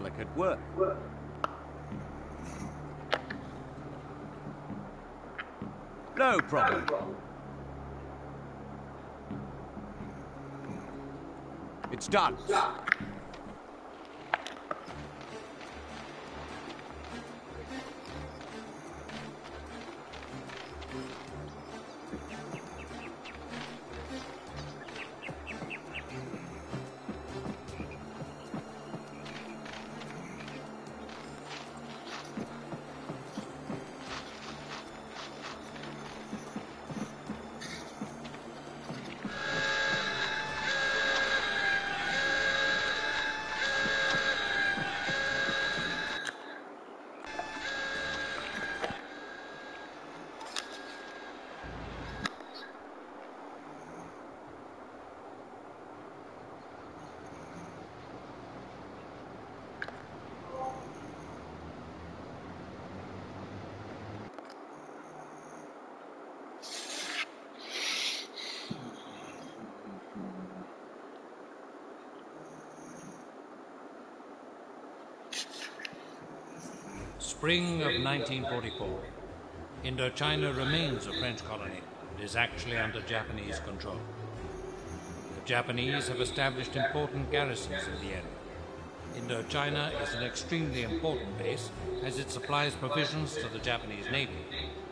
Delicate work. No problem. It's done. Spring of 1944. Indochina remains a French colony, but is actually under Japanese control. The Japanese have established important garrisons in the area. Indochina is an extremely important base as it supplies provisions to the Japanese Navy,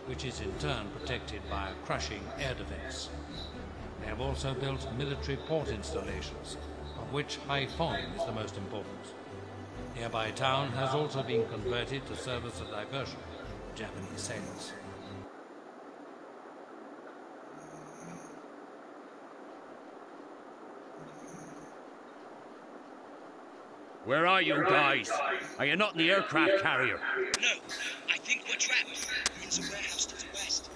which is in turn protected by a crushing air defense. They have also built military port installations, of which Haiphong is the most important. Nearby town has also been converted to serve as a diversion for Japanese sailors. Where are you guys? Are you not in the aircraft carrier? No, I think we're trapped in the warehouse to the west.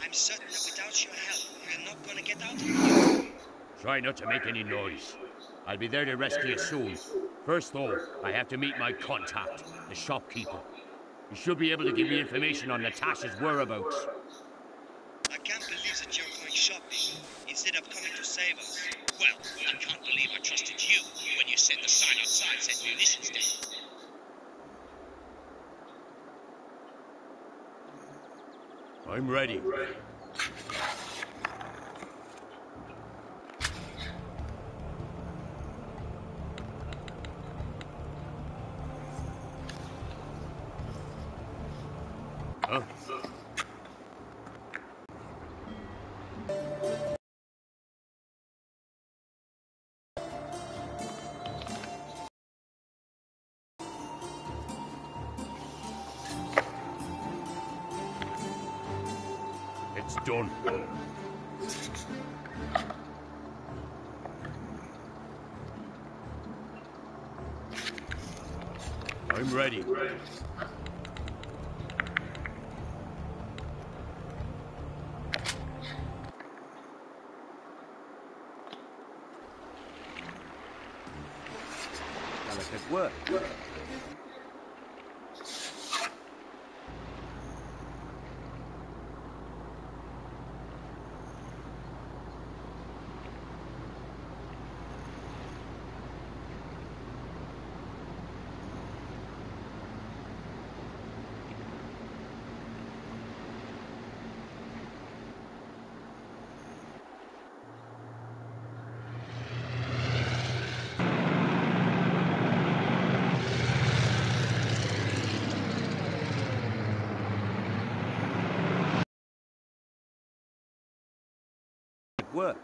I'm certain that without your help, we're not gonna get out of here. Try not to make any noise. I'll be there to rescue you soon. First, though, I have to meet my contact, the shopkeeper. He should be able to give me information on Natasha's whereabouts. I can't believe that you're going shopping instead of coming to save us. Well, I can't believe I trusted you when you said the sign outside said munitions depot. I'm ready. It's done. I'm ready. Delicate work. Good work.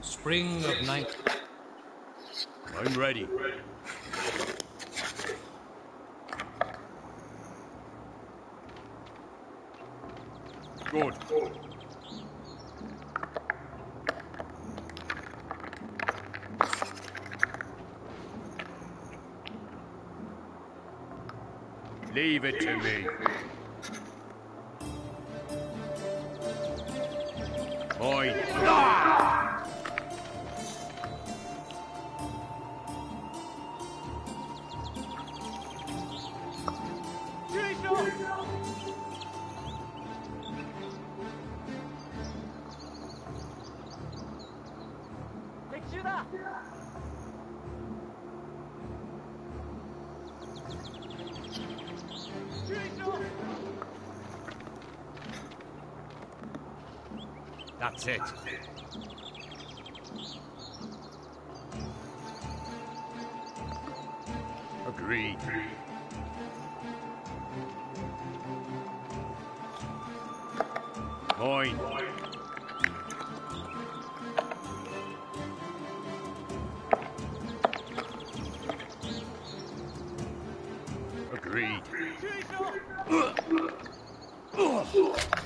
Spring of 19... I'm ready. Good. Leave it to me. Moin. That's it. Agreed. Moin. すごい。